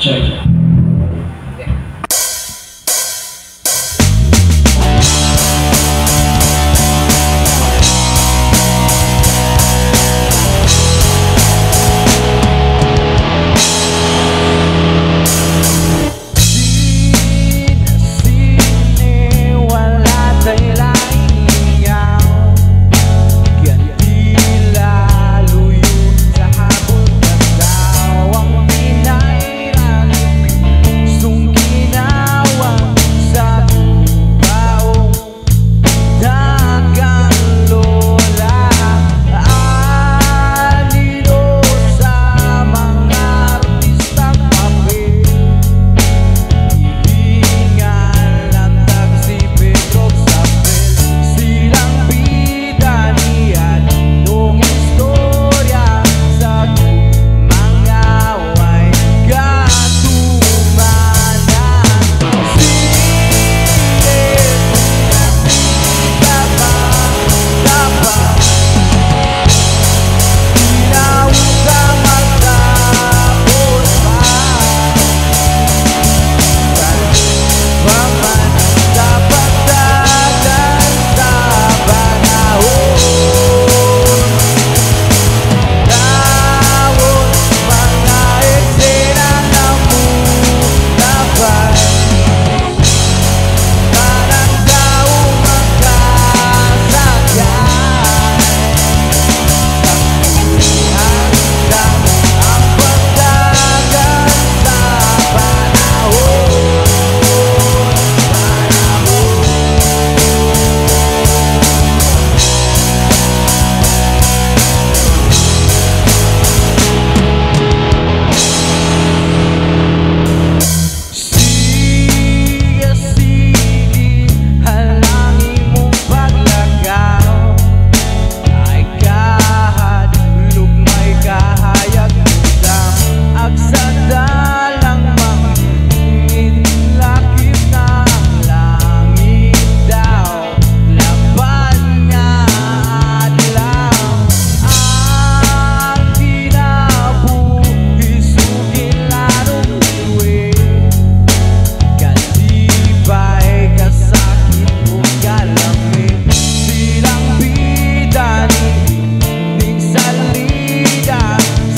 Check.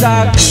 Isaac.